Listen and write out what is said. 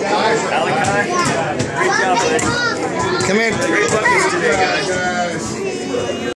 Malachi, great job, buddy. Come here. Great today, guys.